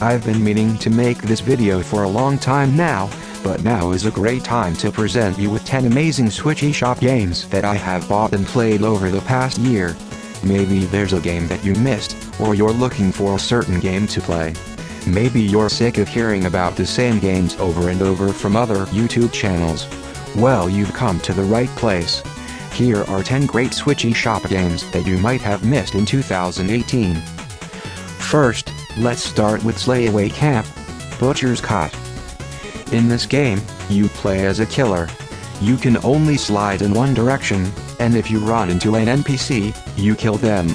I've been meaning to make this video for a long time now, but now is a great time to present you with 10 amazing Switch eShop games that I have bought and played over the past year. Maybe there's a game that you missed, or you're looking for a certain game to play. Maybe you're sick of hearing about the same games over and over from other YouTube channels. Well you've come to the right place. Here are 10 great Switch eShop games that you might have missed in 2018. First, let's start with Slayaway Camp, Butcher's Cut. In this game, you play as a killer. You can only slide in one direction, and if you run into an NPC, you kill them.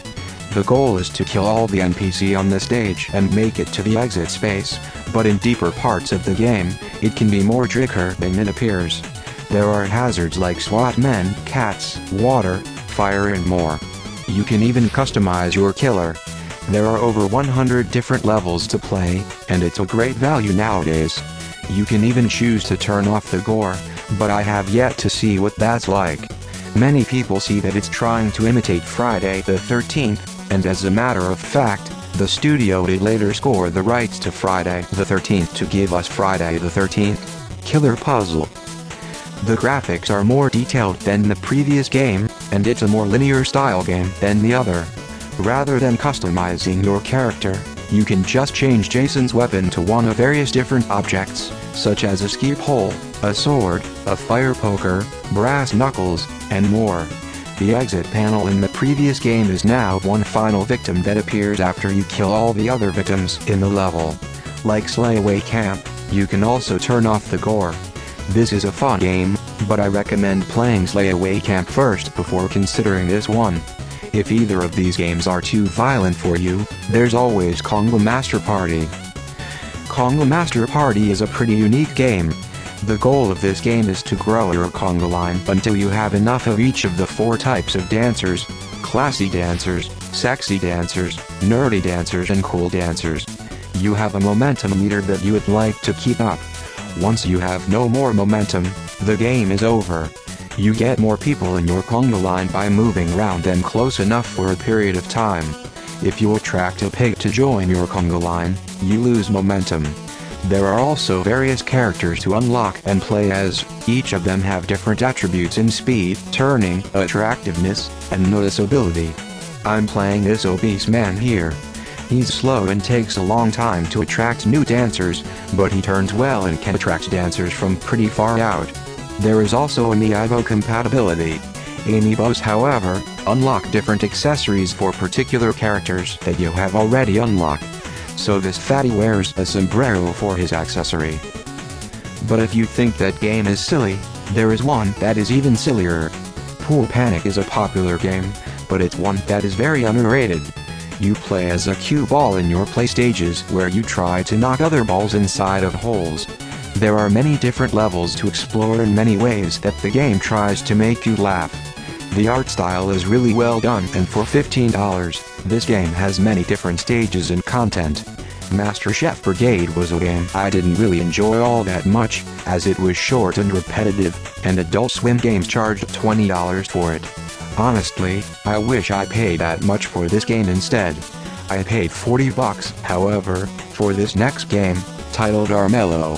The goal is to kill all the NPC on the stage and make it to the exit space, but in deeper parts of the game, it can be more trickier than it appears. There are hazards like SWAT men, cats, water, fire and more. You can even customize your killer. There are over 100 different levels to play, and it's a great value nowadays. You can even choose to turn off the gore, but I have yet to see what that's like. Many people see that it's trying to imitate Friday the 13th, and as a matter of fact, the studio did later score the rights to Friday the 13th to give us Friday the 13th Killer Puzzle. The graphics are more detailed than the previous game, and it's a more linear style game than the other. Rather than customizing your character, you can just change Jason's weapon to one of various different objects, such as a ski pole, a sword, a fire poker, brass knuckles, and more. The exit panel in the previous game is now one final victim that appears after you kill all the other victims in the level. Like Slayaway Camp, you can also turn off the gore. This is a fun game, but I recommend playing Slayaway Camp first before considering this one. If either of these games are too violent for you, there's always Conga Master Party. Conga Master Party is a pretty unique game. The goal of this game is to grow your conga line until you have enough of each of the four types of dancers, classy dancers, sexy dancers, nerdy dancers and cool dancers. You have a momentum meter that you would like to keep up. Once you have no more momentum, the game is over. You get more people in your conga line by moving around them close enough for a period of time. If you attract a pig to join your conga line, you lose momentum. There are also various characters to unlock and play as, each of them have different attributes in speed, turning, attractiveness, and noticeability. I'm playing this obese man here. He's slow and takes a long time to attract new dancers, but he turns well and can attract dancers from pretty far out. There is also amiibo compatibility. Amiibos however, unlock different accessories for particular characters that you have already unlocked. So this fatty wears a sombrero for his accessory. But if you think that game is silly, there is one that is even sillier. Pool Panic is a popular game, but it's one that is very underrated. You play as a cue ball in your play stages where you try to knock other balls inside of holes. There are many different levels to explore in many ways that the game tries to make you laugh. The art style is really well done and for $15, this game has many different stages and content. Battle Chef Brigade was a game I didn't really enjoy all that much, as it was short and repetitive, and Adult Swim Games charged $20 for it. Honestly, I wish I paid that much for this game instead. I paid 40 bucks, however, for this next game, titled Armello.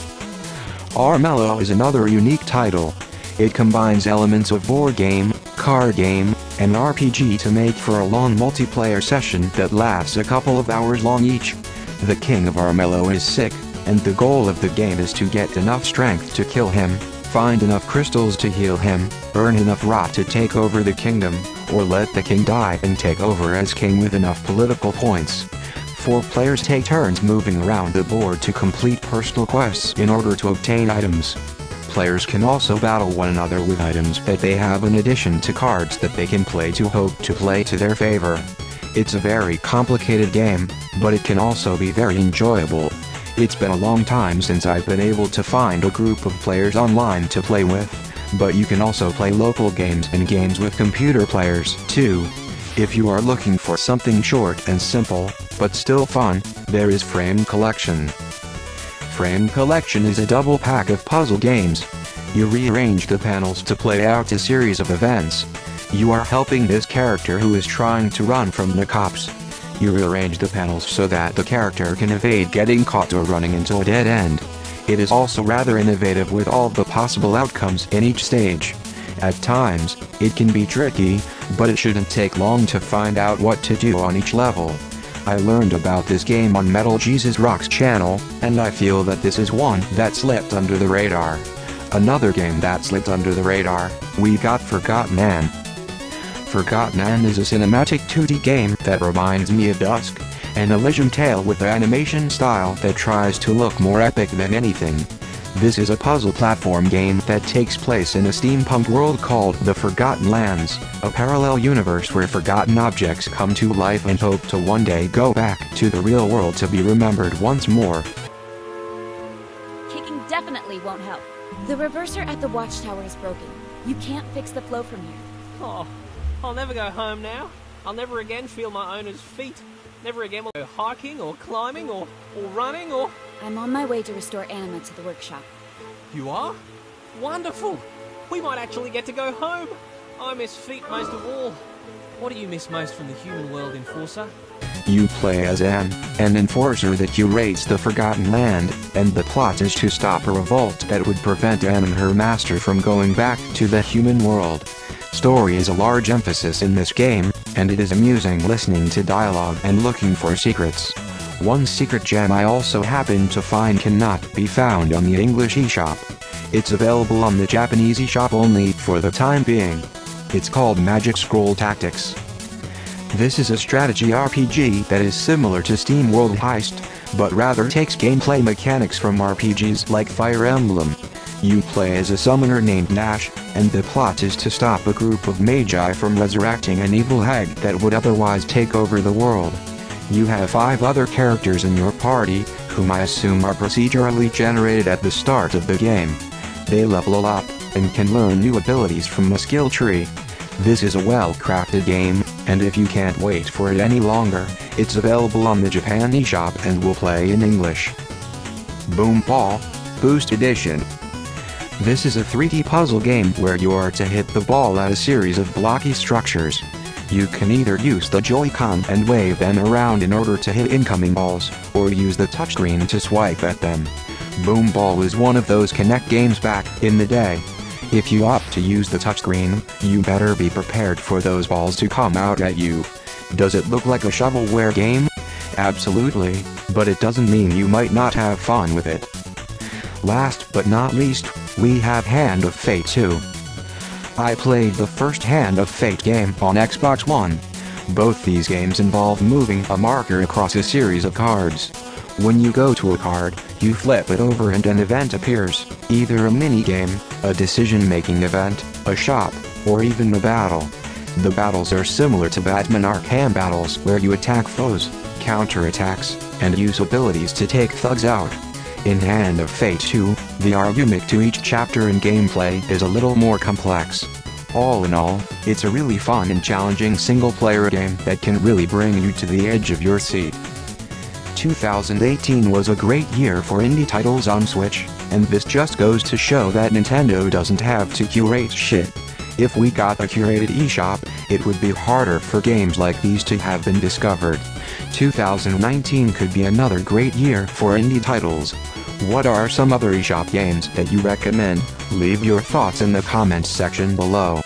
Armello is another unique title. It combines elements of board game, card game, and RPG to make for a long multiplayer session that lasts a couple of hours long each. The king of Armello is sick, and the goal of the game is to get enough strength to kill him, find enough crystals to heal him, earn enough rot to take over the kingdom, or let the king die and take over as king with enough political points. Four players take turns moving around the board to complete personal quests in order to obtain items. Players can also battle one another with items that they have in addition to cards that they can play to hope to play to their favor. It's a very complicated game, but it can also be very enjoyable. It's been a long time since I've been able to find a group of players online to play with, but you can also play local games and games with computer players, too. If you are looking for something short and simple, but still fun, there is Framed Collection. Framed Collection is a double pack of puzzle games. You rearrange the panels to play out a series of events. You are helping this character who is trying to run from the cops. You rearrange the panels so that the character can evade getting caught or running into a dead end. It is also rather innovative with all the possible outcomes in each stage. At times, it can be tricky, but it shouldn't take long to find out what to do on each level. I learned about this game on Metal Jesus Rocks channel, and I feel that this is one that slipped under the radar. Another game that slipped under the radar, we got Forgotten Anne. Forgotten Anne is a cinematic 2D game that reminds me of Dust, an Elysian Tail with an animation style that tries to look more epic than anything. This is a puzzle platform game that takes place in a steampunk world called The Forgotten Lands, a parallel universe where forgotten objects come to life and hope to one day go back to the real world to be remembered once more. Kicking definitely won't help. The reverser at the watchtower is broken. You can't fix the flow from here. Oh, I'll never go home now. I'll never again feel my owner's feet. Never again will go hiking or climbing or, or running or... I'm on my way to restore Anima to the workshop. You are? Wonderful! We might actually get to go home! I miss feet most of all. What do you miss most from the human world, Enforcer? You play as Anne, an enforcer that curates the Forgotten Land, and the plot is to stop a revolt that would prevent Anne and her master from going back to the human world. Story is a large emphasis in this game, and it is amusing listening to dialogue and looking for secrets. One secret gem I also happen to find cannot be found on the English eShop. It's available on the Japanese eShop only for the time being. It's called Magic Scroll Tactics. This is a strategy RPG that is similar to SteamWorld Heist, but rather takes gameplay mechanics from RPGs like Fire Emblem. You play as a summoner named Nash, and the plot is to stop a group of magi from resurrecting an evil hag that would otherwise take over the world. You have five other characters in your party, whom I assume are procedurally generated at the start of the game. They level up, and can learn new abilities from the skill tree. This is a well-crafted game, and if you can't wait for it any longer, it's available on the Japan eShop and will play in English. Boom Ball, Boost Edition. This is a 3D puzzle game where you are to hit the ball at a series of blocky structures. You can either use the Joy-Con and wave them around in order to hit incoming balls, or use the touchscreen to swipe at them. Boom Ball was one of those Kinect games back in the day. If you opt to use the touchscreen, you better be prepared for those balls to come out at you. Does it look like a shovelware game? Absolutely, but it doesn't mean you might not have fun with it. Last but not least, we have Hand of Fate 2. I played the first Hand of Fate game on Xbox One. Both these games involve moving a marker across a series of cards. When you go to a card, you flip it over and an event appears, either a mini-game, a decision-making event, a shop, or even a battle. The battles are similar to Batman Arkham battles where you attack foes, counter attacks, and use abilities to take thugs out. In Hand of Fate 2, the argument to each chapter in gameplay is a little more complex. All in all, it's a really fun and challenging single-player game that can really bring you to the edge of your seat. 2018 was a great year for indie titles on Switch, and this just goes to show that Nintendo doesn't have to curate shit. If we got a curated eShop, it would be harder for games like these to have been discovered. 2019 could be another great year for indie titles. What are some other eShop games that you recommend? Leave your thoughts in the comments section below.